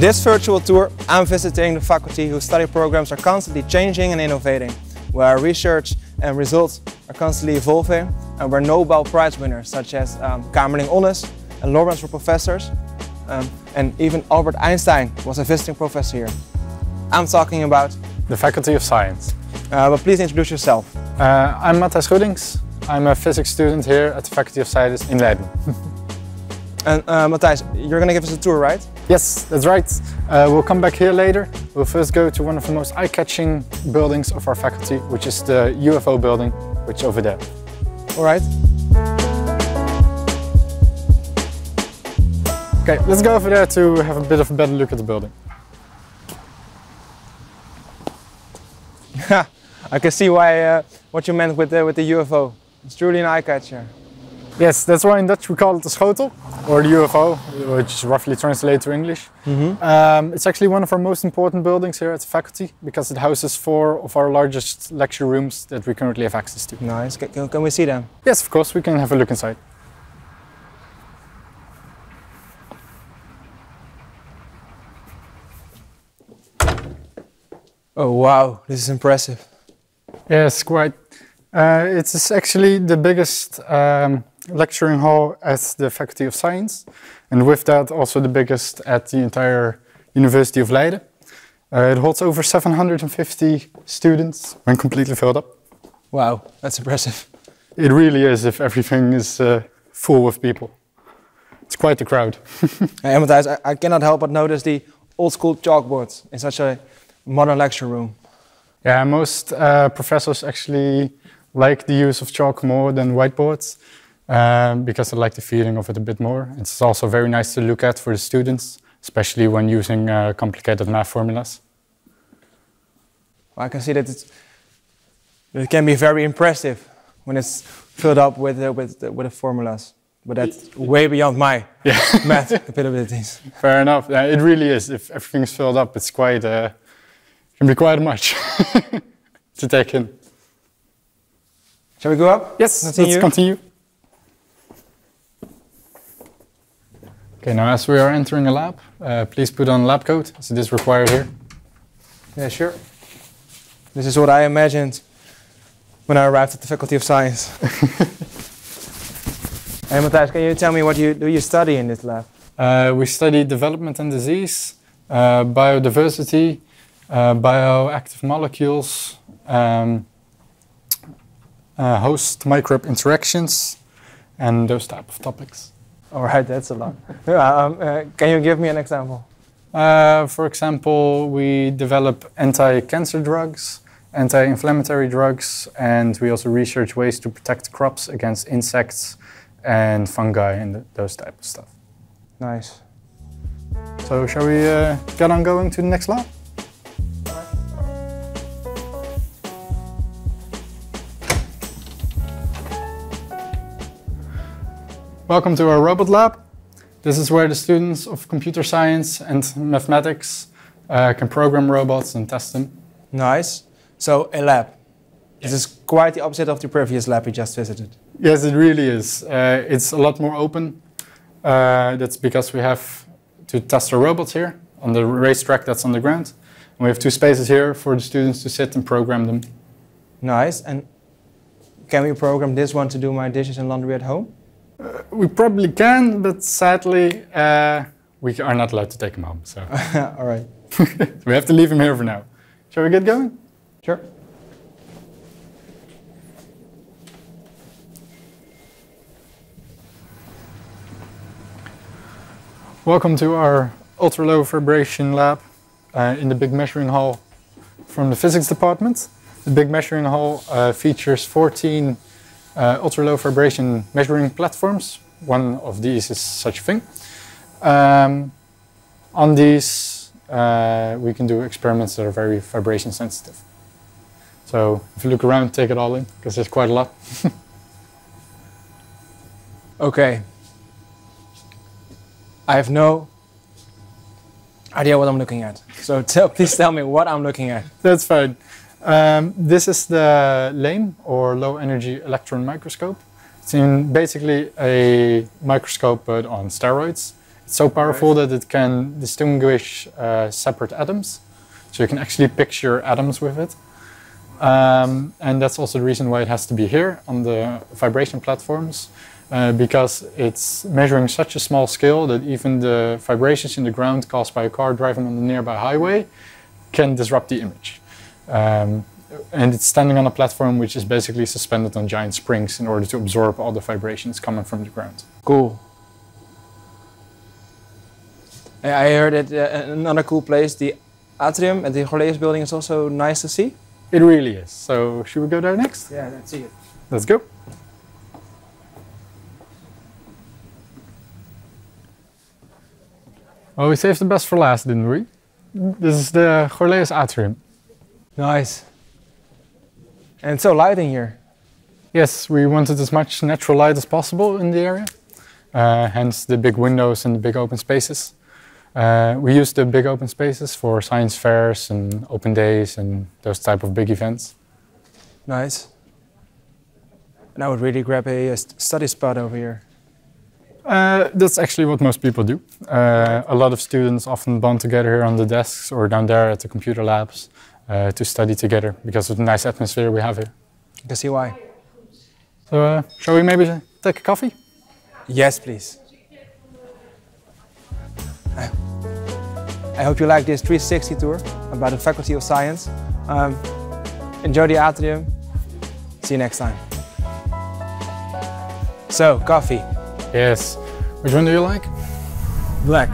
In this virtual tour, I'm visiting the faculty whose study programs are constantly changing and innovating, where our research and results are constantly evolving, and where Nobel Prize winners such as um, Kamerlingh Onnes and Lorentz were professors, um, and even Albert Einstein was a visiting professor here. I'm talking about the Faculty of Science. Uh, but please introduce yourself. Uh, I'm Matthijs Goedings. I'm a physics student here at the Faculty of Science in Leiden. and uh, Matthijs, you're going to give us a tour, right? Yes, that's right. Uh, we'll come back here later. We'll first go to one of the most eye-catching buildings of our faculty, which is the UFO building, which is over there. All right. Okay, let's go over there to have a bit of a better look at the building. I can see why uh, what you meant with the, with the UFO. It's truly an eye catcher. Yes, that's why in Dutch we call it the schotel, or the UFO, which is roughly translated to English. Mm -hmm. um, it's actually one of our most important buildings here at the faculty because it houses four of our largest lecture rooms that we currently have access to. Nice. Can, can we see them? Yes, of course. We can have a look inside. Oh wow, this is impressive. Yes, quite. Uh, it is actually the biggest um, lecturing hall at the Faculty of Science, and with that also the biggest at the entire University of Leiden. Uh, it holds over 750 students when completely filled up. Wow, that's impressive. It really is if everything is uh, full with people. It's quite a crowd. hey, Matthijs, I, I cannot help but notice the old school chalkboards in such a modern lecture room. Yeah, most uh, professors actually like the use of chalk more than whiteboards um, because I like the feeling of it a bit more. It's also very nice to look at for the students, especially when using uh, complicated math formulas. Well, I can see that it can be very impressive when it's filled up with, uh, with, with the formulas. But that's way beyond my yeah. math capabilities. Fair enough. Yeah, it really is. If everything's filled up, it's quite uh, can be quite much to take in. Shall we go up? Yes, continue. let's continue. Okay, now as we are entering a lab, uh, please put on lab coat, as it is required here. Yeah, sure. This is what I imagined when I arrived at the Faculty of Science. hey Matthijs, can you tell me what you do you study in this lab? Uh, we study development and disease, uh, biodiversity, uh, bioactive molecules, um, uh, host microbe interactions, and those type of topics. All right, that's a lot. um, uh, can you give me an example? Uh, for example, we develop anti-cancer drugs, anti-inflammatory drugs, and we also research ways to protect crops against insects and fungi and those type of stuff. Nice. So shall we uh, get on going to the next lab? Welcome to our robot lab. This is where the students of computer science and mathematics uh, can program robots and test them. Nice. So a lab. This is quite the opposite of the previous lab we just visited. Yes, it really is. Uh, it's a lot more open. Uh, that's because we have to test our robots here on the racetrack that's on the ground. And we have two spaces here for the students to sit and program them. Nice. And can we program this one to do my dishes and laundry at home? Uh, we probably can, but sadly, uh, we are not allowed to take him home. So, all right, we have to leave him here for now. Shall we get going? Sure. Welcome to our ultra low vibration lab uh, in the big measuring hall from the physics department. The big measuring hall uh, features 14 uh, ultra low vibration measuring platforms. One of these is such a thing. Um, on these, uh, we can do experiments that are very vibration sensitive. So if you look around, take it all in, because there's quite a lot. okay. I have no idea what I'm looking at. So tell, please tell me what I'm looking at. That's fine. Um, this is the LEEM, or Low Energy Electron Microscope. It's in basically a microscope but on steroids. It's so powerful that it can distinguish uh, separate atoms. So you can actually picture atoms with it. Um, and that's also the reason why it has to be here on the vibration platforms, uh, because it's measuring such a small scale that even the vibrations in the ground caused by a car driving on the nearby highway can disrupt the image. Um, and it's standing on a platform which is basically suspended on giant springs in order to absorb all the vibrations coming from the ground. Cool. I heard that uh, another cool place, the atrium at the Gorlaeus building is also nice to see. It really is. So should we go there next? Yeah, let's see it. Let's go. Well, we saved the best for last, didn't we? This is the Gorlaeus atrium. Nice. And so light in here. Yes, we wanted as much natural light as possible in the area, uh, hence the big windows and the big open spaces. Uh, we use the big open spaces for science fairs and open days and those type of big events. Nice. And I would really grab a, a study spot over here. Uh, that's actually what most people do. Uh, a lot of students often bond together here on the desks or down there at the computer labs uh, to study together because of the nice atmosphere we have here. You can see why. So, uh, shall we maybe take a coffee? Yes, please. I hope you like this 360 tour about the Faculty of Science. Um, enjoy the atrium. See you next time. So, coffee. Yes. Which one do you like? Black.